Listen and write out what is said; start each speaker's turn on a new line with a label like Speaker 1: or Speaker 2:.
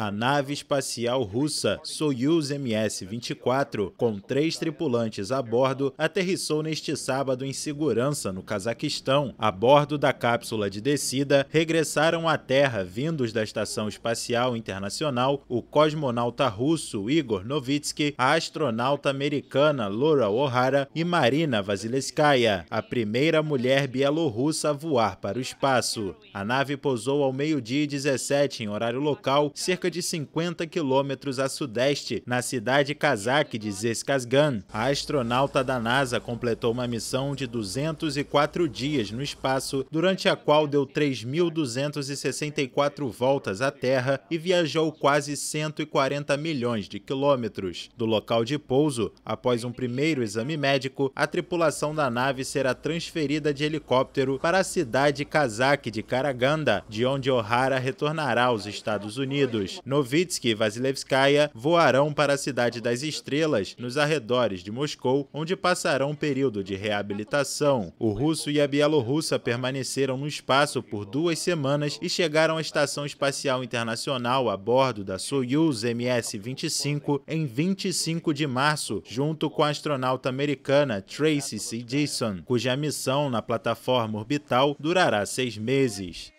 Speaker 1: A nave espacial russa Soyuz MS-24, com três tripulantes a bordo, aterrissou neste sábado em segurança no Cazaquistão. A bordo da cápsula de descida, regressaram à Terra vindos da Estação Espacial Internacional o cosmonauta russo Igor Novitsky, a astronauta americana Laura O'Hara e Marina Vasilevskaya, a primeira mulher bielorrussa a voar para o espaço. A nave pousou ao meio-dia e 17 em horário local, cerca de 50 quilômetros a sudeste, na cidade cazaque de Zeskazgan. A astronauta da NASA completou uma missão de 204 dias no espaço, durante a qual deu 3.264 voltas à Terra e viajou quase 140 milhões de quilômetros. Do local de pouso, após um primeiro exame médico, a tripulação da nave será transferida de helicóptero para a cidade cazaque de Karaganda, de onde O'Hara retornará aos Estados Novitsky e Vasilevskaya voarão para a Cidade das Estrelas, nos arredores de Moscou, onde passarão um período de reabilitação. O russo e a bielorrussa permaneceram no espaço por duas semanas e chegaram à Estação Espacial Internacional a bordo da Soyuz MS-25 em 25 de março, junto com a astronauta americana Tracy C. Jason, cuja missão na plataforma orbital durará seis meses.